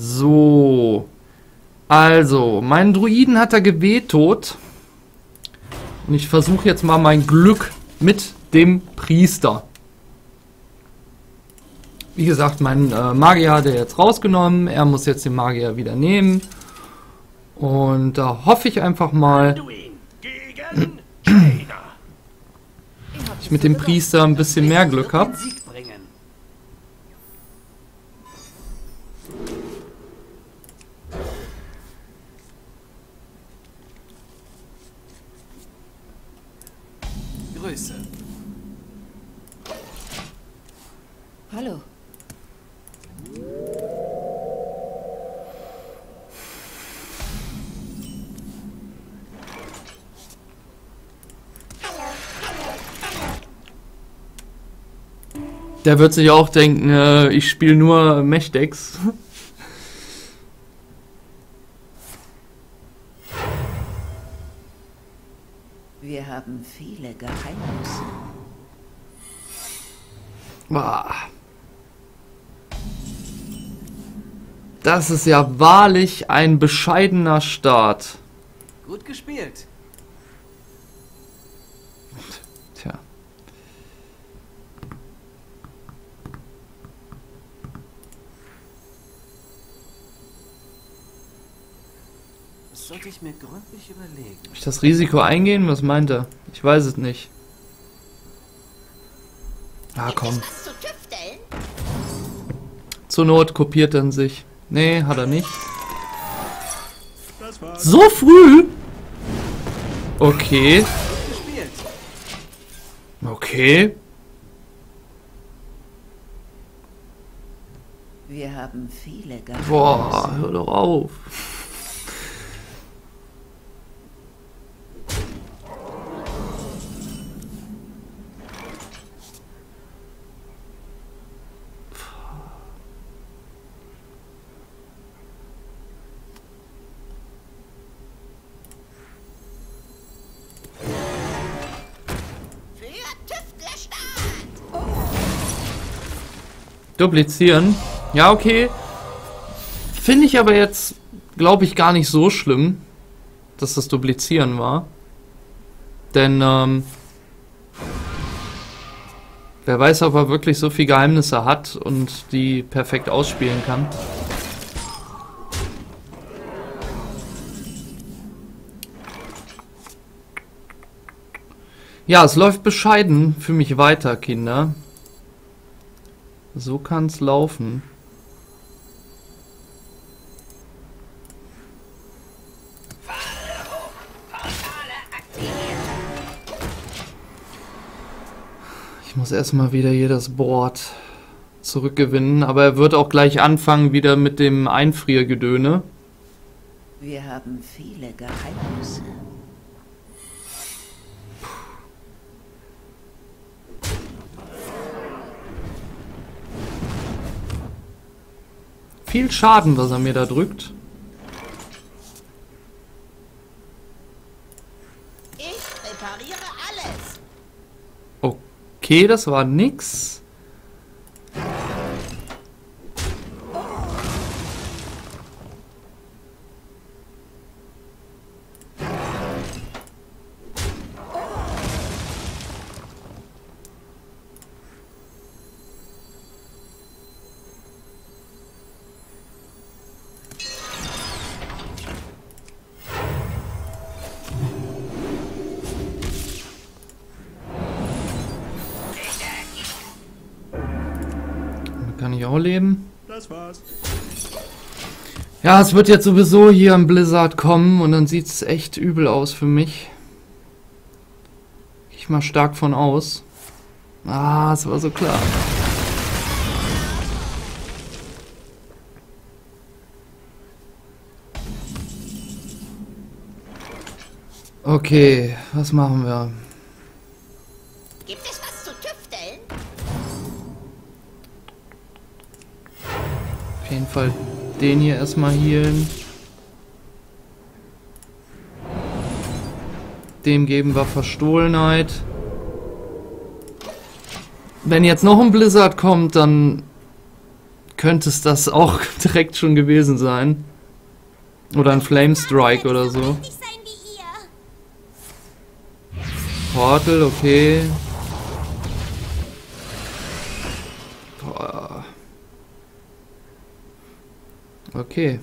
So. Also, meinen Druiden hat er gewetot. Und ich versuche jetzt mal mein Glück mit dem Priester. Wie gesagt, mein äh, Magier hat er jetzt rausgenommen. Er muss jetzt den Magier wieder nehmen. Und da hoffe ich einfach mal, ich mit dem Priester ein bisschen mehr Glück habe. Der wird sich auch denken, äh, ich spiele nur Mechdecks. Wir haben viele Geheimnisse. Boah. Das ist ja wahrlich ein bescheidener Start. Gut gespielt. Sollte ich mir gründlich überlegen. Soll ich das Risiko eingehen? Was meint er? Ich weiß es nicht. Ah, komm. Zur Not kopiert er sich. Nee, hat er nicht. So früh? Okay. Okay. Wir haben viele Geheimnisse. Boah, hör doch auf. Duplizieren. Ja, okay. Finde ich aber jetzt, glaube ich, gar nicht so schlimm, dass das Duplizieren war. Denn, ähm, wer weiß, ob er wirklich so viel Geheimnisse hat und die perfekt ausspielen kann. Ja, es läuft bescheiden für mich weiter, Kinder. So kann's laufen. Ich muss erstmal wieder hier das Board zurückgewinnen, aber er wird auch gleich anfangen wieder mit dem Einfriergedöne. Wir haben viele Geheimnisse. Viel Schaden, was er mir da drückt. Ich repariere alles. Okay, das war nix. Ich auch leben. Das war's. Ja, es wird jetzt sowieso hier ein Blizzard kommen und dann sieht's echt übel aus für mich. Ich mal stark von aus. Ah, es war so klar. Okay, was machen wir? Gibt es Auf jeden Fall den hier erstmal healen. Dem geben wir Verstohlenheit. Wenn jetzt noch ein Blizzard kommt, dann könnte es das auch direkt schon gewesen sein. Oder ein Flame Strike oder so. Portal, okay. Okay.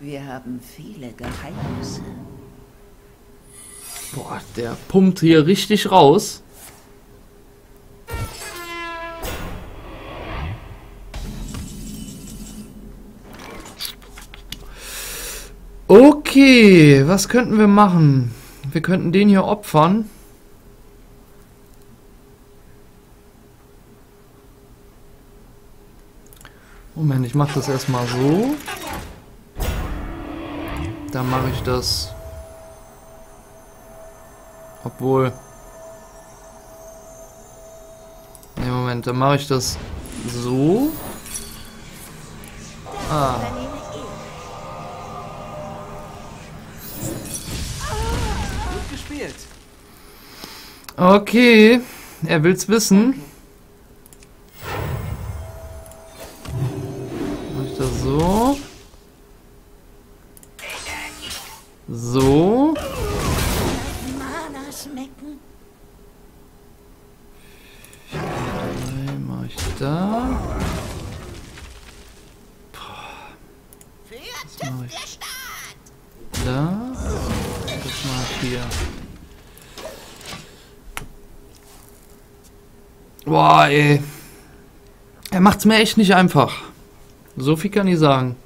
Wir haben viele Geheimnisse. Boah, der pumpt hier richtig raus. Okay, was könnten wir machen? Wir könnten den hier opfern. Moment, ich mache das erstmal so. Dann mache ich das obwohl. Ne, Moment, dann mache ich das so. Ah. Gut gespielt. Okay, er will's wissen. Ich das so. So. Mana schmecken. Drei mach ich da. Mach ich? Da. Das mach ich hier. Boah, ey. Er macht's mir echt nicht einfach. So viel kann ich sagen.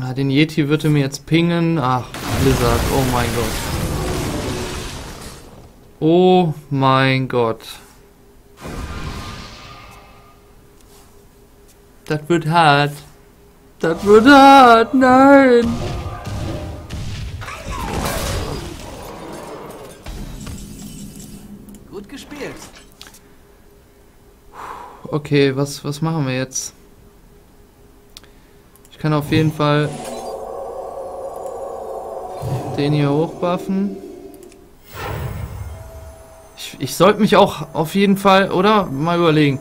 Ah, den Yeti wird er mir jetzt pingen. Ach, Blizzard. Oh mein Gott. Oh mein Gott. Das wird hart. Das wird hart. Nein. Okay, was, was machen wir jetzt? Ich kann auf jeden Fall den hier hochbuffen. Ich, ich sollte mich auch auf jeden Fall, oder? Mal überlegen.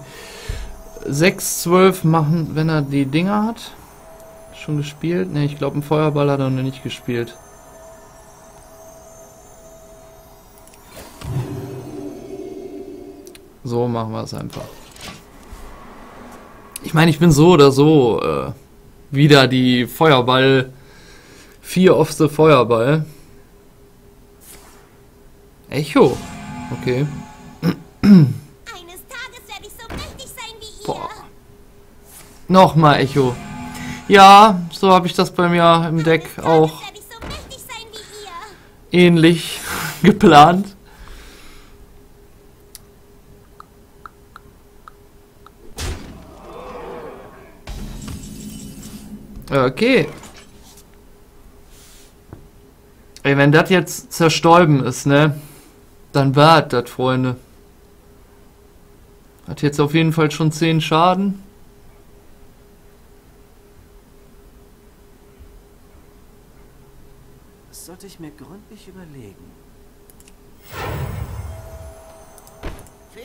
6, 12 machen, wenn er die Dinger hat. Schon gespielt? Ne, ich glaube, ein Feuerball hat er noch nicht gespielt. So machen wir es einfach. Ich meine, ich bin so oder so äh, wieder die Feuerball. Vier of the Feuerball. Echo. Okay. So. Nochmal Echo. Ja, so habe ich das bei mir im Deck auch so ähnlich geplant. Okay. Ey, wenn das jetzt zerstäuben ist, ne? Dann war das, Freunde. Hat jetzt auf jeden Fall schon 10 Schaden. Das sollte ich mir gründlich überlegen. Für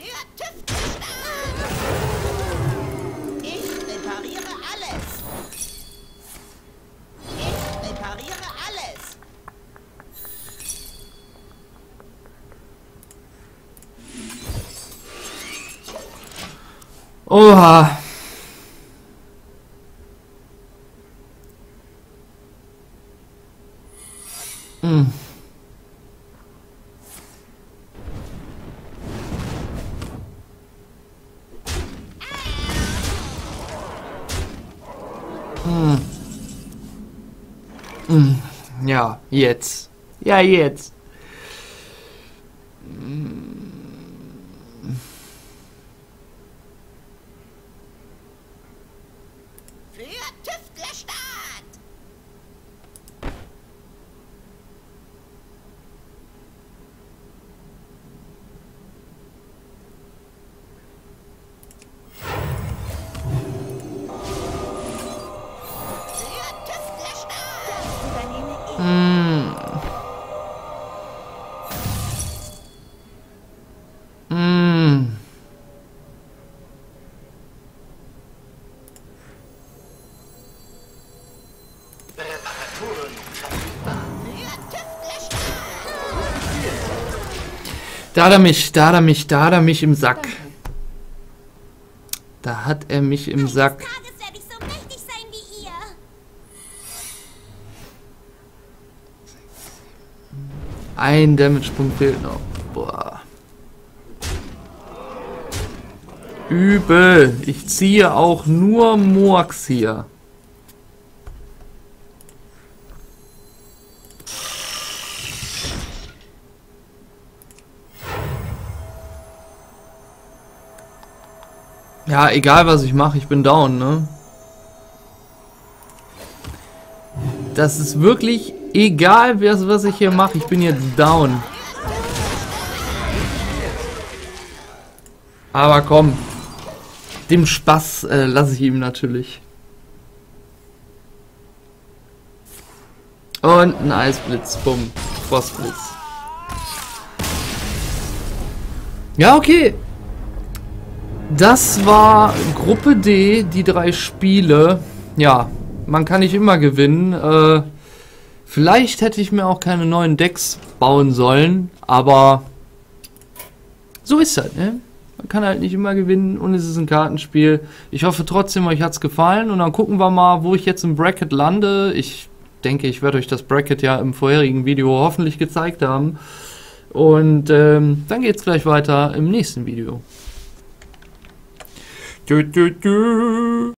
Oha. Hm. Hm. Hm. Ja, jetzt. Ja, jetzt. Da hat er mich, da hat er mich, da hat er mich im Sack. Da hat er mich im Sack. Ein Damage-Punkt fehlt noch. Boah. Übel. Ich ziehe auch nur Murks hier. Ja, egal was ich mache, ich bin down, ne? Das ist wirklich egal, was, ich hier mache, ich bin jetzt down. Aber komm, dem Spaß äh, lasse ich ihm natürlich. Und ein Eisblitz, bumm, Frostblitz. Ja, okay. Das war Gruppe D, die drei Spiele. Ja, man kann nicht immer gewinnen. Äh, vielleicht hätte ich mir auch keine neuen Decks bauen sollen, aber so ist das, ne? Man kann halt nicht immer gewinnen und es ist ein Kartenspiel. Ich hoffe trotzdem, euch hat's gefallen und dann gucken wir mal, wo ich jetzt im Bracket lande. Ich denke, ich werde euch das Bracket ja im vorherigen Video hoffentlich gezeigt haben. Und ähm, dann geht's gleich weiter im nächsten Video. Do, do, do.